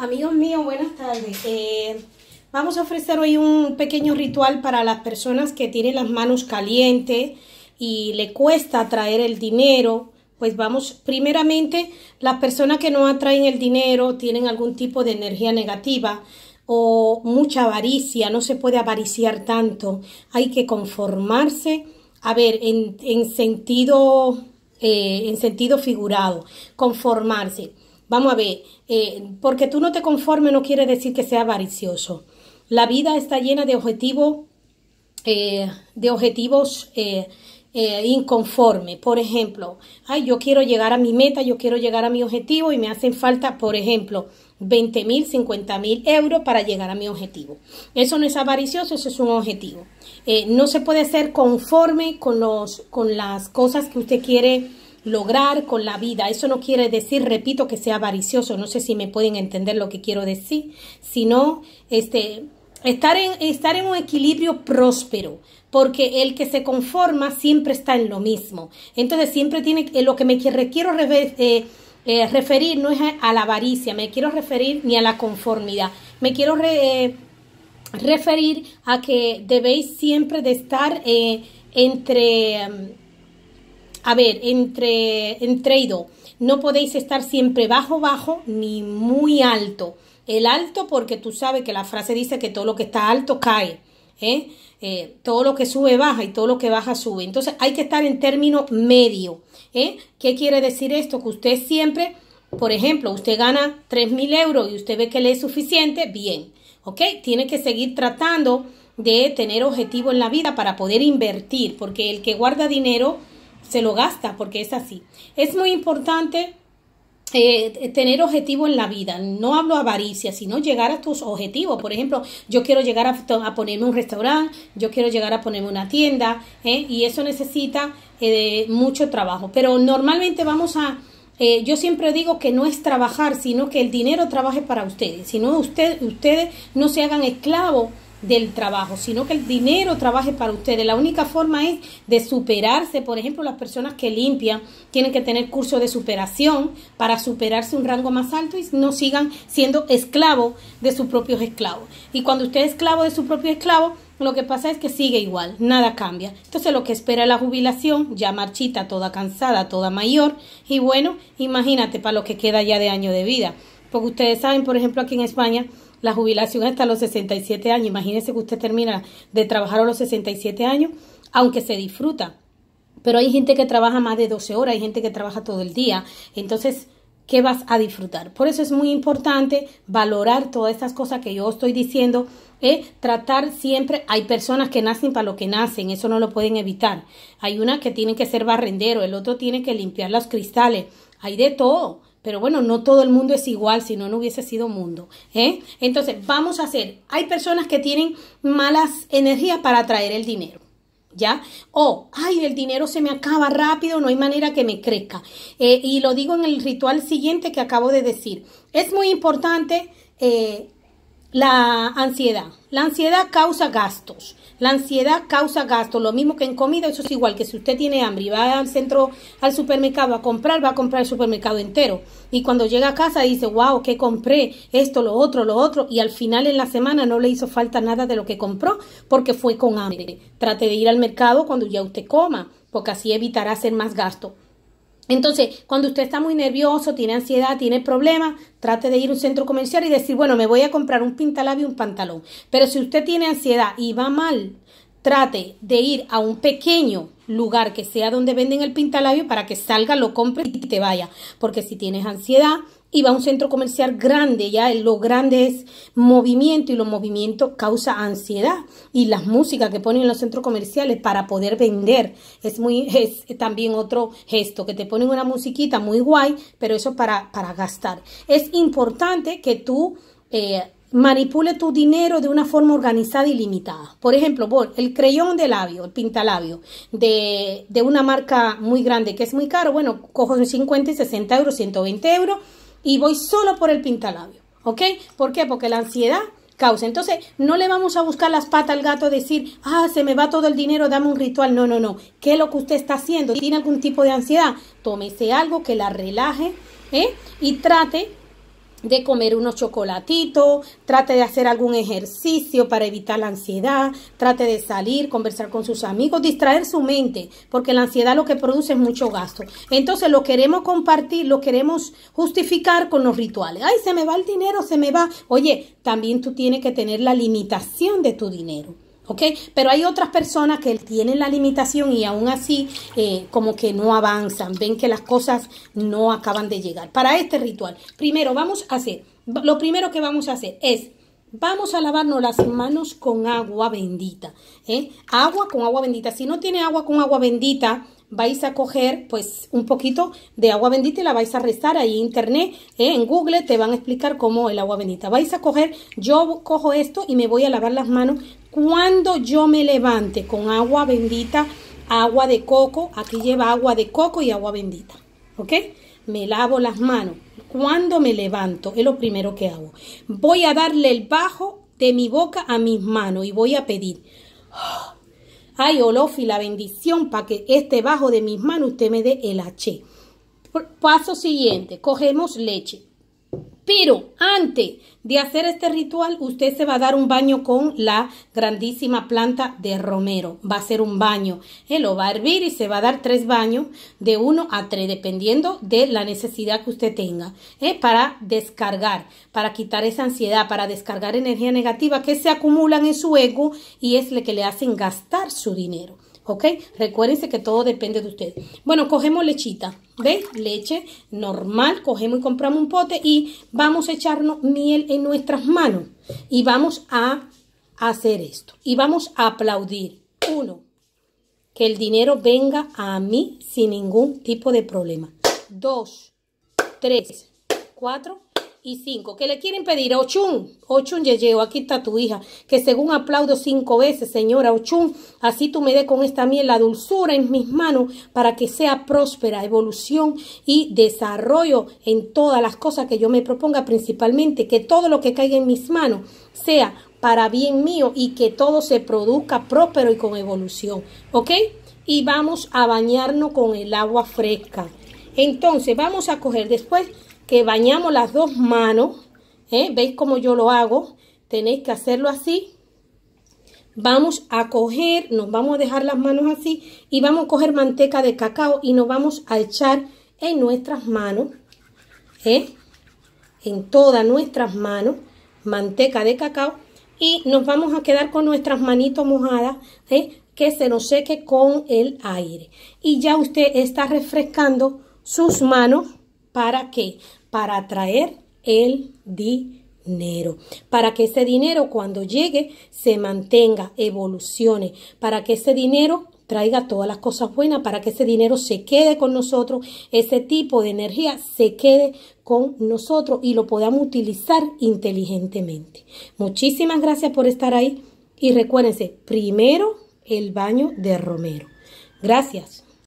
Amigos míos, buenas tardes. Eh, vamos a ofrecer hoy un pequeño ritual para las personas que tienen las manos calientes y le cuesta traer el dinero. Pues vamos, primeramente, las personas que no atraen el dinero tienen algún tipo de energía negativa o mucha avaricia, no se puede avariciar tanto, hay que conformarse. A ver, en, en sentido, eh, en sentido figurado, conformarse. Vamos a ver, eh, porque tú no te conformes no quiere decir que sea avaricioso. La vida está llena de objetivos, eh, de objetivos eh, inconformes. Por ejemplo, ay, yo quiero llegar a mi meta, yo quiero llegar a mi objetivo y me hacen falta, por ejemplo, 20 mil, 50 mil euros para llegar a mi objetivo. Eso no es avaricioso, eso es un objetivo. no se puede ser conforme con, los, con las cosas que usted quiere lograr con la vida. Eso no quiere decir, repito, que sea avaricioso. No sé si me pueden entender lo que quiero decir. Sino, este, estar en, estar en un equilibrio próspero. Porque el que se conforma siempre está en lo mismo. Entonces, siempre tiene, eh, lo que me quiero eh, eh, referir no es a, la avaricia, me quiero referir ni a la conformidad. Me quiero referir a que debéis siempre de estar entre a ver, entre, entre y dos, no podéis estar siempre bajo, bajo, ni muy alto. El alto porque tú sabes que la frase dice que todo lo que está alto cae. ¿eh? Eh, todo lo que sube baja y todo lo que baja sube. Entonces hay que estar en término medio. ¿eh? ¿Qué quiere decir esto? Que usted siempre, por ejemplo, usted gana 3.000 euros y usted ve que le es suficiente, bien. ¿Ok? Tiene que seguir tratando de tener objetivo en la vida para poder invertir, porque el que guarda dinero se lo gasta porque es así. Es muy importante eh, tener objetivo en la vida. No hablo avaricia, sino llegar a tus objetivos. Por ejemplo, yo quiero llegar a, ponerme un restaurante, yo quiero llegar a ponerme una tienda, ¿eh? y eso necesita eh, mucho trabajo. Pero normalmente vamos a, yo siempre digo que no es trabajar, sino que el dinero trabaje para ustedes. Si no, usted, ustedes no se hagan esclavos del trabajo, sino que el dinero trabaje para ustedes. La única forma es de superarse. Por ejemplo, las personas que limpian tienen que tener curso de superación para superarse un rango más alto y no sigan siendo esclavos de sus propios esclavos. Y cuando usted es esclavo de su propio esclavo, lo que pasa es que sigue igual, nada cambia. Entonces lo que espera la jubilación, ya marchita, toda cansada, toda mayor, y bueno, imagínate para lo que queda ya de año de vida. Porque ustedes saben, por ejemplo, aquí en España, la jubilación hasta los 67 años. Imagínese que usted termina de trabajar a los 67 años, aunque se disfruta. Pero hay gente que trabaja más de 12 horas, hay gente que trabaja todo el día. Entonces, ¿qué vas a disfrutar? Por eso es muy importante valorar todas estas cosas que yo estoy diciendo. ¿eh? tratar siempre, hay personas que nacen para lo que nacen, eso no lo pueden evitar. Hay una que tiene que ser barrendero, el otro tiene que limpiar los cristales, hay de todo. Pero bueno, no todo el mundo es igual, si no, no hubiese sido mundo. ¿eh? Entonces, vamos a hacer, hay personas que tienen malas energías para atraer el dinero. ¿Ya? O, ay, el dinero se me acaba rápido, no hay manera que me crezca. Eh, y lo digo en el ritual siguiente que acabo de decir. Es muy importante eh, la ansiedad. La ansiedad causa gastos. La ansiedad causa gasto, lo mismo que en comida, eso es igual que si usted tiene hambre y va al centro, al supermercado a comprar, va a comprar el supermercado entero. Y cuando llega a casa dice, wow, ¿qué compré? Esto, lo otro, lo otro. Y al final en la semana no le hizo falta nada de lo que compró porque fue con hambre. Trate de ir al mercado cuando ya usted coma, porque así evitará hacer más gasto. Entonces, cuando usted está muy nervioso, tiene ansiedad, tiene problemas, trate de ir a un centro comercial y decir, bueno, me voy a comprar un pintalabio y un pantalón. Pero si usted tiene ansiedad y va mal, trate de ir a un pequeño lugar que sea donde venden el pintalabio para que salga, lo compre y te vaya. Porque si tienes ansiedad, y va a un centro comercial grande, ya lo grande es movimiento y los movimientos causa ansiedad. Y las músicas que ponen en los centros comerciales para poder vender es muy es también otro gesto, que te ponen una musiquita muy guay, pero eso para, para gastar. Es importante que tú eh, tu dinero de una forma organizada y limitada. Por ejemplo, el creyón de labio, el pintalabio de, de una marca muy grande que es muy caro, bueno, cojo 50 y 60 euros, 120 euros y voy solo por el pintalabio, ¿ok? ¿Por qué? Porque la ansiedad causa. Entonces, no le vamos a buscar las patas al gato, decir, ah, se me va todo el dinero, dame un ritual. No, no, no. ¿Qué es lo que usted está haciendo? ¿Tiene algún tipo de ansiedad? Tómese algo que la relaje, ¿eh? Y trate de comer unos chocolatitos, trate de hacer algún ejercicio para evitar la ansiedad, trate de salir, conversar con sus amigos, distraer su mente, porque la ansiedad lo que produce es mucho gasto. Entonces lo queremos compartir, lo queremos justificar con los rituales. Ay, se me va el dinero, se me va. Oye, también tú tienes que tener la limitación de tu dinero. ¿Ok? Pero hay otras personas que tienen la limitación y aún así eh, como que no avanzan, ven que las cosas no acaban de llegar. Para este ritual, primero vamos a hacer, lo primero que vamos a hacer es Vamos a lavarnos las manos con agua bendita. ¿eh? Agua con agua bendita. Si no tiene agua con agua bendita, vais a coger pues un poquito de agua bendita y la vais a rezar ahí en internet, ¿eh? en Google te van a explicar cómo el agua bendita. Vais a coger, yo cojo esto y me voy a lavar las manos cuando yo me levante con agua bendita, agua de coco, aquí lleva agua de coco y agua bendita, ¿ok? Me lavo las manos. Cuando me levanto, es lo primero que hago. Voy a darle el bajo de mi boca a mis manos y voy a pedir. Ay, Olofi, la bendición para que este bajo de mis manos usted me dé el H. Paso siguiente, cogemos leche. Pero antes de hacer este ritual, usted se va a dar un baño con la grandísima planta de romero. Va a ser un baño. Él lo va a hervir y se va a dar tres baños de uno a tres, dependiendo de la necesidad que usted tenga. ¿eh? Para descargar, para quitar esa ansiedad, para descargar energía negativa que se acumulan en su ego y es lo que le hacen gastar su dinero. ¿Ok? Recuérdense que todo depende de usted. Bueno, cogemos lechita, ¿ves? Leche normal, cogemos y compramos un pote y vamos a echarnos miel en nuestras manos. Y vamos a hacer esto. Y vamos a aplaudir. Uno, que el dinero venga a mí sin ningún tipo de problema. Dos, tres, cuatro, y cinco. que le quieren pedir? Ochun, Ochun Yeyeo, aquí está tu hija, que según aplaudo cinco veces, señora Ochun, así tú me dé con esta miel la dulzura en mis manos para que sea próspera, evolución y desarrollo en todas las cosas que yo me proponga, principalmente que todo lo que caiga en mis manos sea para bien mío y que todo se produzca próspero y con evolución, ¿ok? Y vamos a bañarnos con el agua fresca. Entonces vamos a coger después que bañamos las dos manos. ¿eh? ¿Veis cómo yo lo hago? Tenéis que hacerlo así. Vamos a coger, nos vamos a dejar las manos así y vamos a coger manteca de cacao y nos vamos a echar en nuestras manos, ¿eh? en todas nuestras manos, manteca de cacao y nos vamos a quedar con nuestras manitos mojadas, ¿eh? que se nos seque con el aire. Y ya usted está refrescando sus manos ¿Para qué? Para atraer el dinero. Para que ese dinero cuando llegue se mantenga, evolucione. Para que ese dinero traiga todas las cosas buenas, para que ese dinero se quede con nosotros, ese tipo de energía se quede con nosotros y lo podamos utilizar inteligentemente. Muchísimas gracias por estar ahí y recuérdense, primero el baño de Romero. Gracias.